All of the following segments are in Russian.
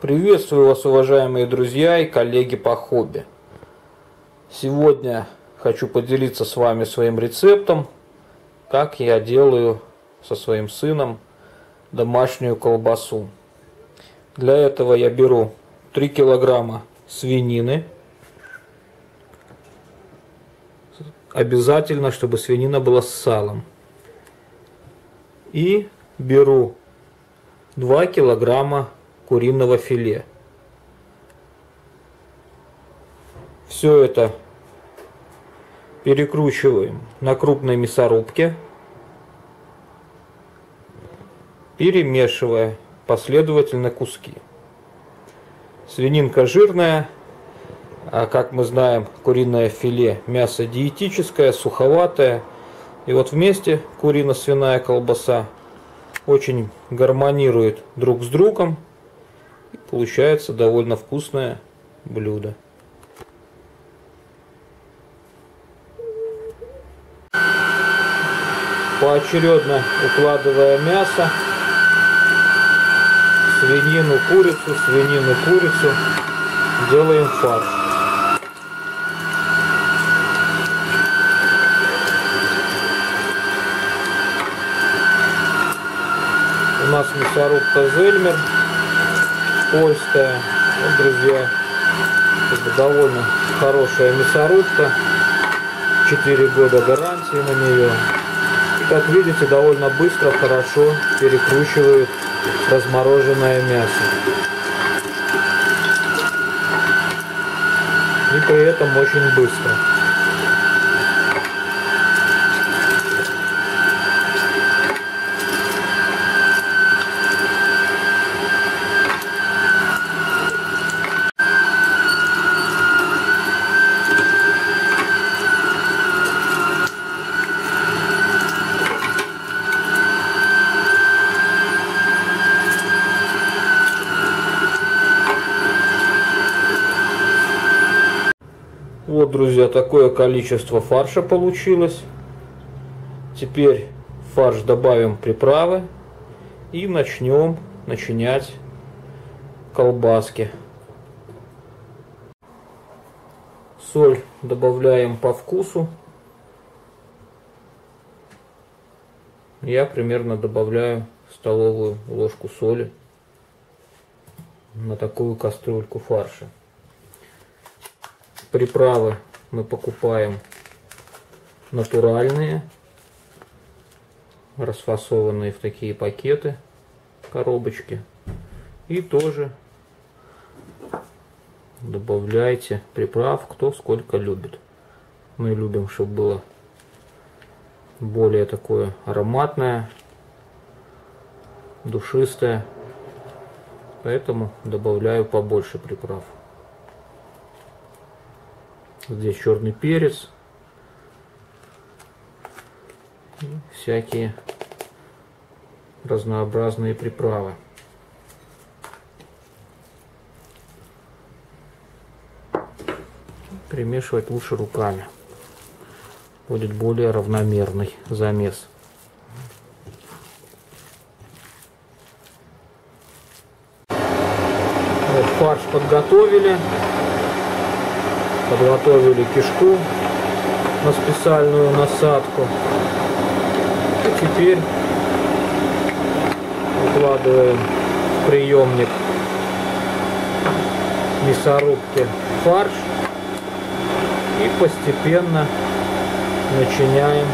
Приветствую вас, уважаемые друзья и коллеги по хобби. Сегодня хочу поделиться с вами своим рецептом, как я делаю со своим сыном домашнюю колбасу. Для этого я беру 3 килограмма свинины. Обязательно, чтобы свинина была с салом. И беру 2 килограмма куриного филе. Все это перекручиваем на крупной мясорубке, перемешивая последовательно куски. Свининка жирная, а как мы знаем, куриное филе мясо диетическое, суховатое. И вот вместе курино-свиная колбаса очень гармонирует друг с другом получается довольно вкусное блюдо. Поочередно укладывая мясо, свинину, курицу, свинину, курицу, делаем фарш. У нас мясорубка Зельмер польская. Вот, друзья, это довольно хорошая мясорубка. 4 года гарантии на нее. И, как видите, довольно быстро, хорошо перекручивает размороженное мясо. И при этом очень быстро. Вот, друзья, такое количество фарша получилось. Теперь фарш добавим приправы и начнем начинять колбаски. Соль добавляем по вкусу. Я примерно добавляю столовую ложку соли на такую кастрюльку фарша. Приправы мы покупаем натуральные, расфасованные в такие пакеты, коробочки. И тоже добавляйте приправ, кто сколько любит. Мы любим, чтобы было более такое ароматное, душистое. Поэтому добавляю побольше приправ. Здесь черный перец. Всякие разнообразные приправы. Примешивать лучше руками. Будет более равномерный замес. Вот фарш подготовили подготовили кишку на специальную насадку. И теперь укладываем приемник мясорубки фарш и постепенно начиняем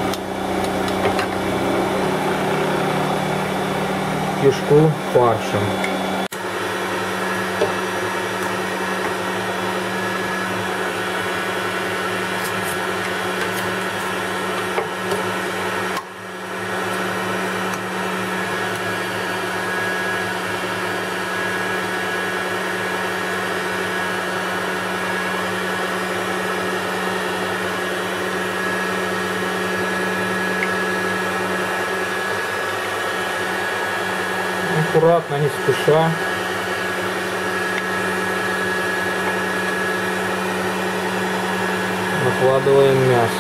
кишку фаршем. аккуратно, не спеша. Накладываем мясо.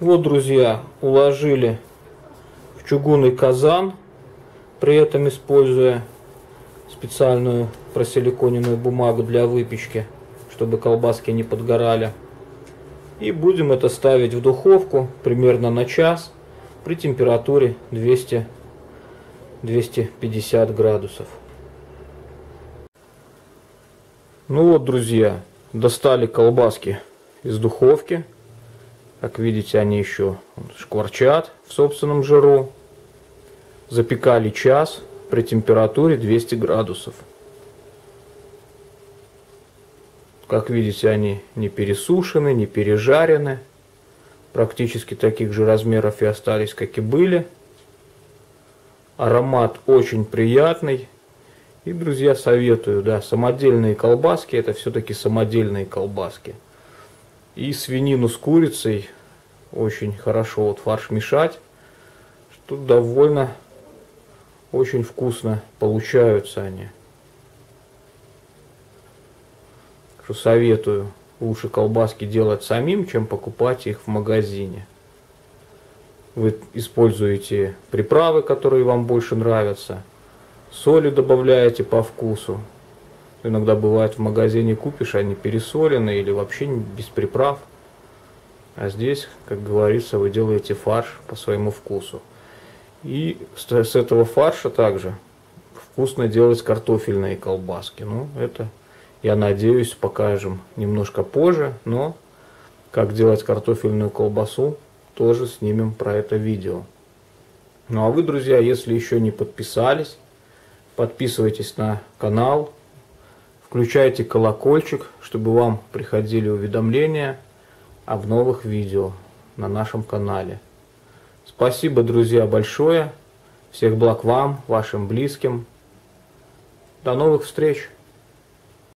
Вот, друзья, уложили в чугунный казан, при этом используя специальную просиликоненную бумагу для выпечки, чтобы колбаски не подгорали. И будем это ставить в духовку примерно на час при температуре 200-250 градусов. Ну вот, друзья, достали колбаски из духовки. Как видите, они еще шкварчат в собственном жиру. Запекали час при температуре 200 градусов. Как видите, они не пересушены, не пережарены. Практически таких же размеров и остались, как и были. Аромат очень приятный. И, друзья, советую, да, самодельные колбаски, это все-таки самодельные колбаски. И свинину с курицей очень хорошо вот фарш мешать. Что довольно очень вкусно получаются они. Что советую лучше колбаски делать самим, чем покупать их в магазине. Вы используете приправы, которые вам больше нравятся. Соли добавляете по вкусу. Иногда бывает в магазине купишь, они пересоленные или вообще без приправ. А здесь, как говорится, вы делаете фарш по своему вкусу. И с этого фарша также вкусно делать картофельные колбаски. Ну, это, я надеюсь, покажем немножко позже, но как делать картофельную колбасу, тоже снимем про это видео. Ну а вы, друзья, если еще не подписались, подписывайтесь на канал, Включайте колокольчик, чтобы вам приходили уведомления об новых видео на нашем канале. Спасибо, друзья, большое. Всех благ вам, вашим близким. До новых встреч!